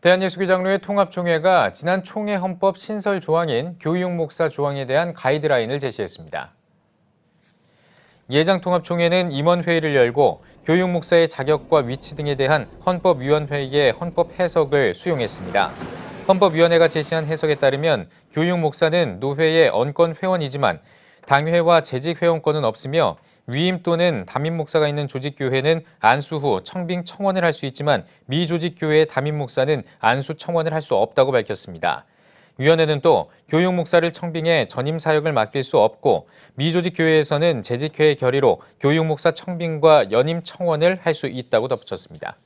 대한예수교장로회 통합총회가 지난 총회 헌법 신설 조항인 교육 목사 조항에 대한 가이드라인을 제시했습니다. 예장 통합총회는 임원 회의를 열고 교육 목사의 자격과 위치 등에 대한 헌법위원회의 헌법 해석을 수용했습니다. 헌법위원회가 제시한 해석에 따르면 교육 목사는 노회의 언권 회원이지만 당회와 재직 회원권은 없으며 위임 또는 담임 목사가 있는 조직교회는 안수 후 청빙 청원을 할 수 있지만 미조직교회의 담임 목사는 안수 청원을 할 수 없다고 밝혔습니다. 위원회는 또 교육 목사를 청빙해 전임 사역을 맡길 수 없고 미조직 교회에서는 재직회의 결의로 교육 목사 청빙과 연임 청원을 할 수 있다고 덧붙였습니다.